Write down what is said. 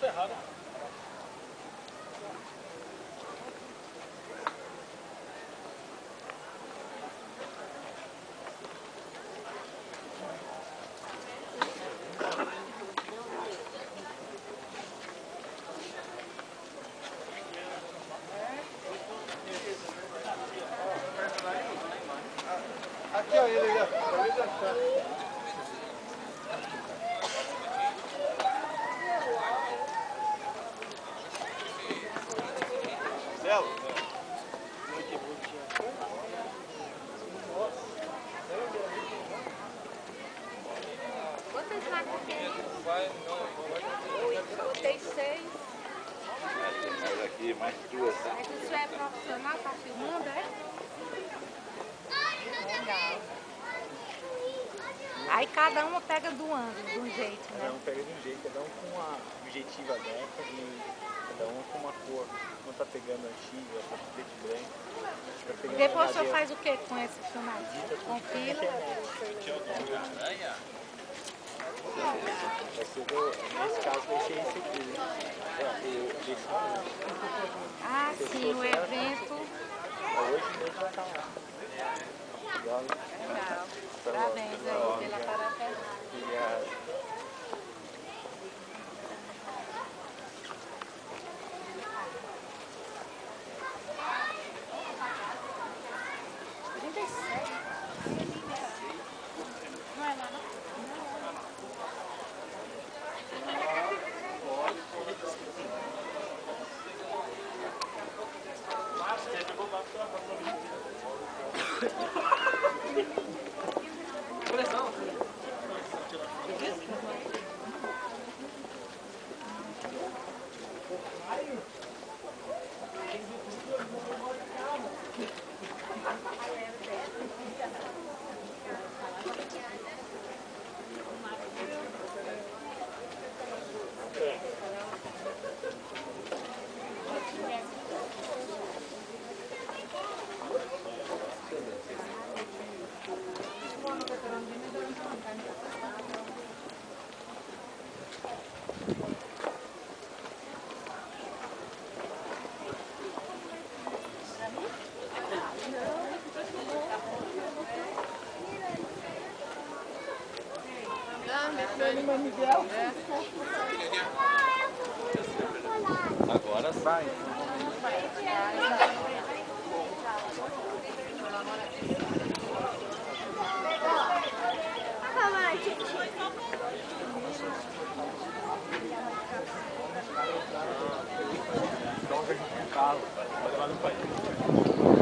ferrado. Aqui, ó, ele ó. Acabei de 36. Mais aqui, mais duas. Tá? Mas isso é profissional, tá filmando, é? Legal. Aí cada uma pega do ângulo, de um jeito, né? Cada um pega de um jeito, cada um com a objetiva dessa e cada uma com uma cor. Uma tá pegando antiga, tá com preto e branco. Tá Depois o senhor faz o que com esse filmagem? Uhum. Compila? Nesse caso vai ser esse aqui. né? Ah, sim, o evento. Hoje mesmo vai estar lá. Legal. Parabéns aí pela parafernália. Agora sai. De carro. Vai no país.